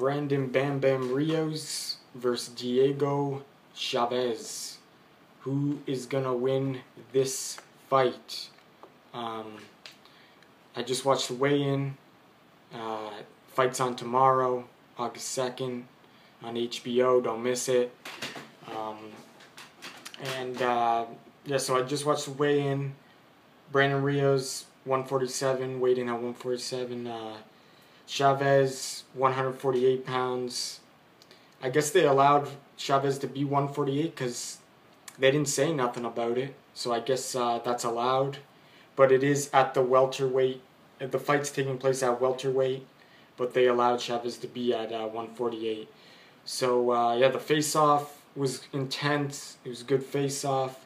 Brandon Bam Bam Rios versus Diego Chaves. Who is gonna win this fight? Um, I just watched the weigh-in. Uh, fight's on tomorrow, August second, on HBO. Don't miss it. Um, and uh, yeah, so I just watched the weigh-in. Brandon Rios 147, weighed in at 147. Uh, Chaves 148 pounds. I guess they allowed Chaves to be 148 because they didn't say nothing about it. So I guess uh, that's allowed. But it is at the welterweight. The fight's taking place at welterweight, but they allowed Chaves to be at uh, 148. So uh, yeah, the face-off was intense. It was a good face-off.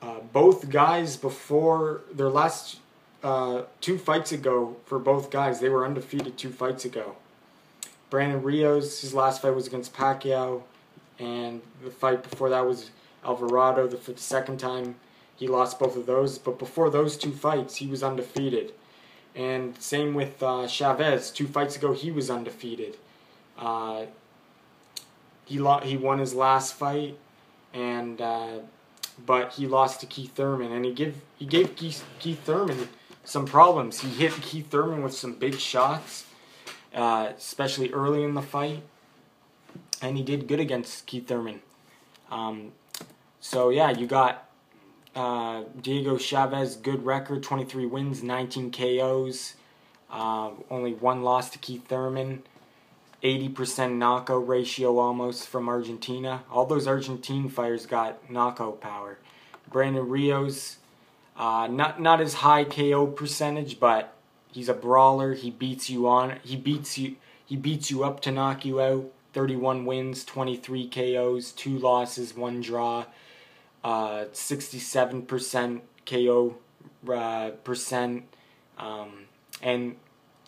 Uh, both guys before their last uh, two fights ago for both guys, they were undefeated two fights ago. Brandon Rios, his last fight was against Pacquiao, and the fight before that was Alvarado. The, the second time, he lost both of those. But before those two fights, he was undefeated. And same with uh, Chaves. Two fights ago, he was undefeated. Uh, he lo- he won his last fight, and uh, but he lost to Keith Thurman, and he give he gave Keith, Keith Thurman some problems. He hit Keith Thurman with some big shots, uh, especially early in the fight, and he did good against Keith Thurman. Um, so yeah, you got uh, Diego Chaves, good record, 23 wins, 19 KOs, uh, only one loss to Keith Thurman. 80% knockout ratio almost from Argentina. All those Argentine fighters got knockout power. Brandon Rios, uh, not not as high KO percentage, but he's a brawler. He beats you on. He beats you. He beats you up to knock you out. 31 wins, 23 KOs, two losses, one draw. Uh, 67% KO uh, percent, um, and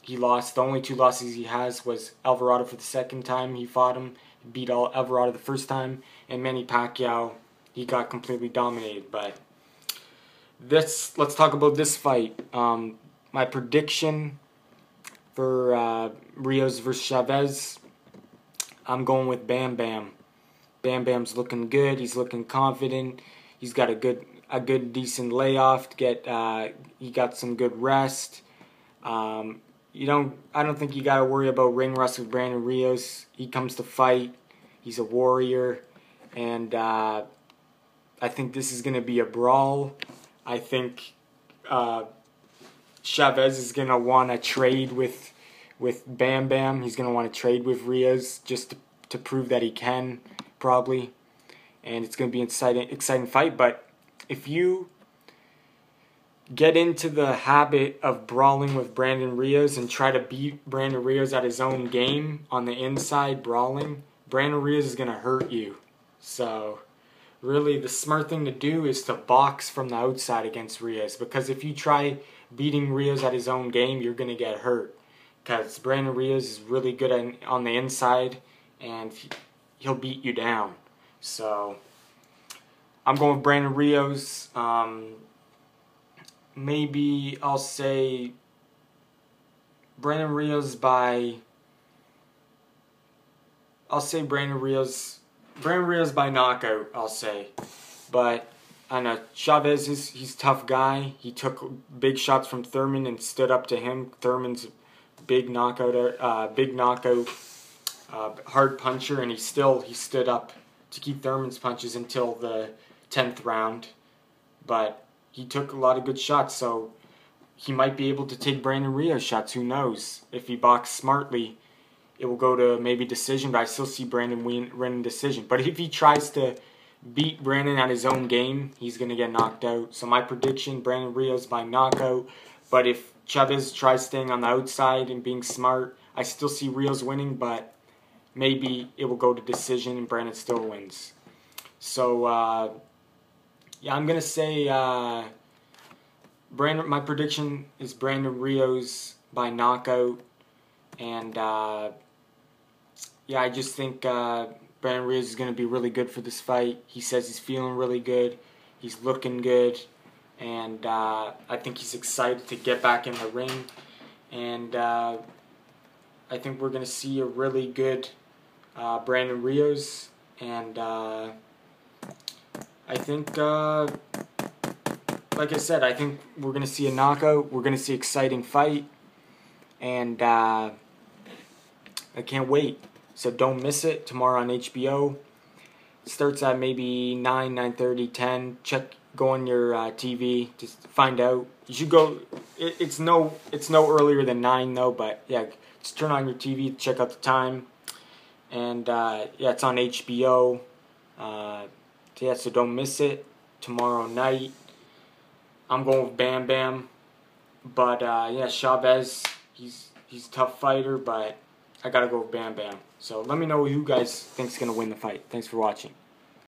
he lost. The only two losses he has was Alvarado for the second time he fought him. He beat Alvarado the first time, and Manny Pacquiao. He got completely dominated, but this let's talk about this fight. Um, my prediction for uh, Rios versus Chaves. I'm going with Bam Bam. Bam Bam's looking good. He's looking confident. He's got a good a good decent layoff to get. Uh, he got some good rest. Um, you don't. I don't think you got to worry about ring rust with Brandon Rios. He comes to fight. He's a warrior, and uh, I think this is going to be a brawl. I think uh, Chaves is gonna want to trade with with Bam Bam. He's gonna want to trade with Rios just to, to prove that he can, probably. And it's gonna be an exciting exciting fight. But if you get into the habit of brawling with Brandon Rios and try to beat Brandon Rios at his own game on the inside brawling, Brandon Rios is gonna hurt you. So really the smart thing to do is to box from the outside against Rios because if you try beating Rios at his own game, you're going to get hurt because Brandon Rios is really good at, on the inside and he'll beat you down. So I'm going with Brandon Rios. Um, maybe I'll say Brandon Rios by. I'll say Brandon Rios Brandon Rios by knockout, I'll say. But I know Chaves is he's tough guy. He took big shots from Thurman and stood up to him. Thurman's big knockout, uh, big knockout, uh, hard puncher, and he still he stood up to Keith Thurman's punches until the tenth round. But he took a lot of good shots, so he might be able to take Brandon Rios shots. Who knows if he boxes smartly? It will go to maybe decision, but I still see Brandon win, winning decision. But if he tries to beat Brandon at his own game, he's going to get knocked out. So my prediction, Brandon Rios by knockout. But if Chaves tries staying on the outside and being smart, I still see Rios winning, but maybe it will go to decision and Brandon still wins. So, uh, yeah, I'm going to say uh, Brandon. my prediction is Brandon Rios by knockout. And uh, yeah, I just think uh, Brandon Rios is going to be really good for this fight. He says he's feeling really good. He's looking good. And uh, I think he's excited to get back in the ring. And uh, I think we're gonna see a really good uh, Brandon Rios, and uh, I think, uh, like I said, I think we're gonna see a knockout. We're gonna see exciting fight, and I can't wait. So don't miss it tomorrow on HBO. Starts at maybe 9, 9.30, 10. Check, go on your uh, TV, just find out. You should go, it, it's no it's no earlier than 9 though, but yeah, just turn on your TV, check out the time. And uh, yeah, it's on HBO. Uh, yeah, so don't miss it tomorrow night. I'm going with Bam Bam. But uh, yeah, Chaves, he's he's a tough fighter, but I gotta go Bam Bam. So let me know who you guys think's gonna win the fight. Thanks for watching.